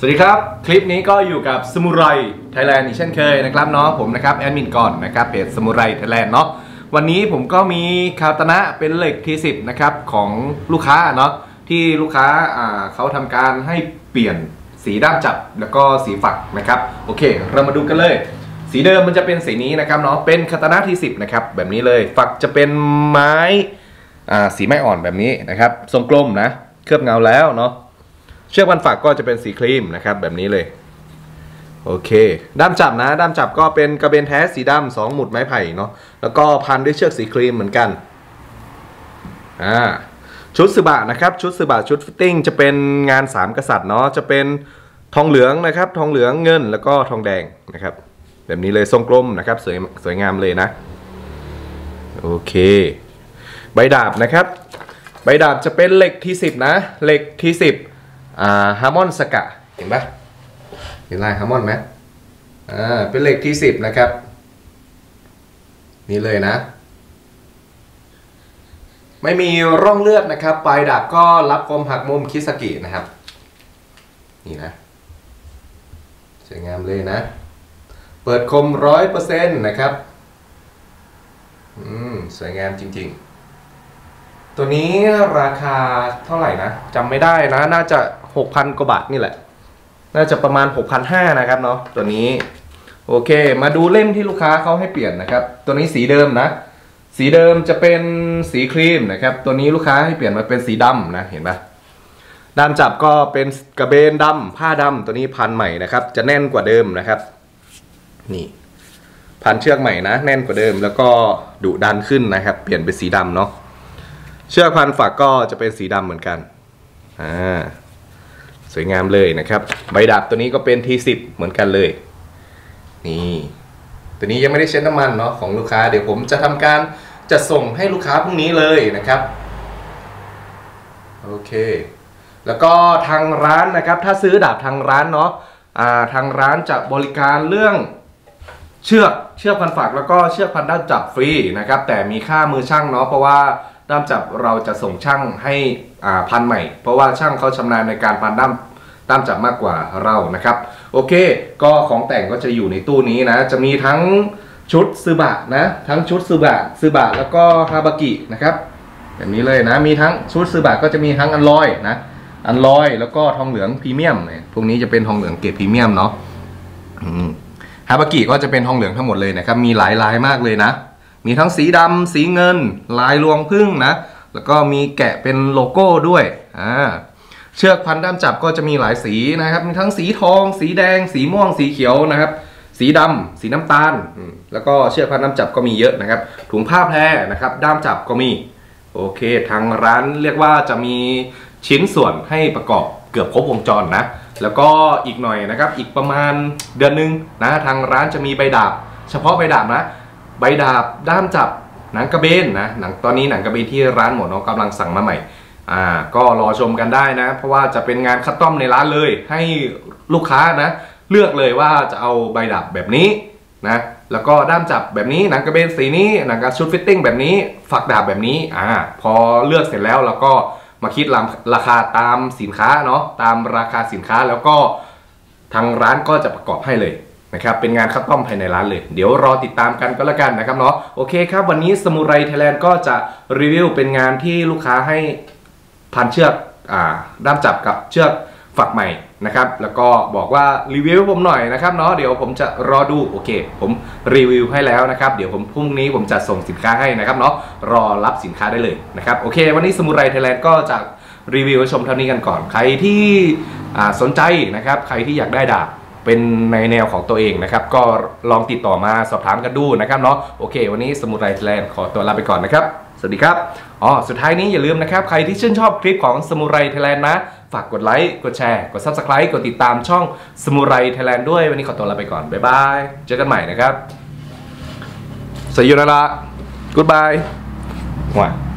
สวัสดีครับ คลิปนี้ก็อยู่กับสมุไรไทยแลนด์อีกเช่นเคยนะครับเนาะผมนะครับแอดมินก่อนนะครับเพจสมุไรไทยแลนด์เนาะวันนี้ผมก็มีคาตนะเป็นเหล็กที่10นะครับของลูกค้าเนาะที่ลูกค้าอ่าเขาทำการให้เปลี่ยนสีด้ามจับแล้วก็สีฝักนะครับโอเค เรามาดูกันเลย สีเดิมมันจะเป็นสีนี้นะครับเนาะเป็นคาตนะที่10นะครับแบบนี้เลยฝักจะเป็นไม้อ่าสีไม้อ่อนแบบนี้นะครับทรงกลมนะเคลือบเงาแล้วเนาะ เชือกพันฝักก็จะเป็นสีครีมนะครับแบบนี้เลย โอเค ด้ามจับนะ ด้ามจับก็เป็นกระเบนแท้สีดำสองหมุดไม้ไผ่เนาะแล้วก็พันด้วยเชือกสีครีมเหมือนกันอ่าชุดซึบะนะครับชุดซึบะชุด fitting จะเป็นงานสามกษัตริย์เนาะจะเป็นทองเหลืองนะครับ ทองเหลืองเงินแล้วก็ทองแดงนะครับ แบบนี้เลยทรงกลมนะครับสวยสวยงามเลยนะโอเค ใบดาบนะครับ ใบดาบจะเป็นเหล็ก T10นะเหล็ก T10 อ่าฮาร์มอนสกะเห็นปะเห็นลายฮาร์มอนไหมอ่าเป็นเหล็ก T10นะครับ นี่เลยนะ ไม่มีร่องเลือดนะครับ ปลายดาบก็รับคมหักมุมคิสซากินะครับ นี่นะสวยงามเลยนะ เปิดคมร้อยเปอร์เซ็นต์นะครับ อืม สวยงามจริง ๆ ตัวนี้ราคาเท่าไหร่นะจำไม่ได้นะ น่าจะ6,000กว่าบาทนี่แหละ น่าจะประมาณ6,500นะครับเนาะตัวนี้ โอเค มาดูเล่มที่ลูกค้าเขาให้เปลี่ยนนะครับ ตัวนี้สีเดิมนะ สีเดิมจะเป็นสีครีมนะครับ ตัวนี้ลูกค้าให้เปลี่ยนมาเป็นสีดำนะเห็นปะด้ามจับก็เป็นกระเบนดำผ้าดำตัวนี้พันใหม่นะครับ จะแน่นกว่าเดิมนะครับ นี่พันเชือกใหม่นะ แน่นกว่าเดิม แล้วก็ดุดันขึ้นนะครับ เปลี่ยนเป็นสีดำเนาะ เชือกพันฝักก็จะเป็นสีดำเหมือนกันอ่าสวยงามเลยนะครับ ใบดาบตัวนี้ก็เป็นทีสิบเหมือนกันเลย นี่ ตัวนี้ยังไม่ได้เช็ดน้ำมันเนาะของลูกค้า เดี๋ยวผมจะทำการจะส่งให้ลูกค้าพรุ่งนี้เลยนะครับโอเค แล้วก็ทางร้านนะครับ ถ้าซื้อดาบทางร้านเนาะอ่าทางร้านจะบริการเรื่องเชือกเชือกพันฝักแล้วก็เชือกพันด้ามจับฟรีนะครับ แต่มีค่ามือช่างเนาะเพราะว่า ด้ามจับเราจะส่งช่างให้อ่าพันใหม่ เพราะว่าช่างเขาชำนาญในการพันด้ามด้ามจับมากกว่าเรานะครับ โอเค ก็ของแต่งก็จะอยู่ในตู้นี้นะ จะมีทั้งชุดซึบะนะ ทั้งชุดซึบะซึบะแล้วก็ฮาบากินะครับแบบนี้เลยนะ มีทั้งชุดซึบะก็จะมีทั้งอันลอยนะ อันลอยแล้วก็ทองเหลืองพรีเมียมเนี่ยพวกนี้จะเป็นทองเหลืองเกรดพรีเมียมเนาะฮาบากิก็จะเป็นทองเหลืองทั้งหมดเลยนะครับ มีหลายลายมากเลยนะ มีทั้งสีดำสีเงิน ลายรวงผึ้งนะ แล้วก็มีแกะเป็นโลโก้ด้วยอ่าเชือกพันด้ามจับก็จะมีหลายสีนะครับ มีทั้งสีทอง สีแดง สีม่วง สีเขียวนะครับ สีดำสีน้ำตาล แล้วก็เชือกพันด้ามจับก็มีเยอะนะครับ ถุงผ้าแพรนะครับ ด้ามจับก็มี โอเค ทางร้านเรียกว่าจะมีชิ้นส่วนให้ประกอบเกือบครบวงจรนะ แล้วก็อีกหน่อยนะครับ อีกประมาณเดือนหนึงนะ ทางร้านจะมีใบดาบ เฉพาะใบดาบนะ ใบดาบด้ามจับหนังกระเบนนะหนังตอนนี้หนังกระเบนที่ร้านหมดเนาะกำลังสั่งมาใหม่อ่าก็รอชมกันได้นะ เพราะว่าจะเป็นงานคัสตอมในร้านเลย ให้ลูกค้านะเลือกเลยว่าจะเอาใบดาบแบบนี้นะแล้วก็ด้ามจับแบบนี้หนังกระเบนสีนี้หนังกระชุด fitting แบบนี้ฝักดาบแบบนี้อ่าพอเลือกเสร็จแล้วเราก็มาคิดราคาตามสินค้าเนาะตามราคาสินค้าแล้วก็ทางร้านก็จะประกอบให้เลย นะครับเป็นงาน custom ภายในร้านเลย เดี๋ยวรอติดตามกันก็แล้วกันนะครับเนาะโอเคครับ วันนี้ซามูไรไทยแลนด์ก็จะรีวิวเป็นงานที่ลูกค้าให้พันเชือกอ่าด้ามจับกับเชือกฝักใหม่นะครับแล้วก็บอกว่ารีวิวผมหน่อยนะครับเนาะเดี๋ยวผมจะรอดูโอเค ผมรีวิวให้แล้วนะครับ เดี๋ยวผมพรุ่งนี้ผมจะส่งสินค้าให้นะครับเนาะรอรับสินค้าได้เลยนะครับโอเค วันนี้สมุไรไทยแลนด์ก็จะรีวิวชมเท่านี้กันก่อน ใครที่สนใจนะครับ ใครที่อยากได้ดาบ เป็นในแนวของตัวเองนะครับ ก็ลองติดต่อมาสอบถามกันดูนะครับเนาะโอเค วันนี้สมุไรไทยแลนด์ขอตัวลาไปก่อนนะครับ สวัสดีครับอ๋อสุดท้ายนี้อย่าลืมนะครับ ใครที่ชื่นชอบคลิปของซามูไรไทยแลนด์นะ ฝากกดไลค์กดแชร์กด Subscribe กดติดตามช่องซามูไรไทยแลนด์ด้วยวันนี้ขอตัวลาไปก่อนบ๊ายบายเจอกันใหม่นะครับซาโยนาระ goodbye ว้า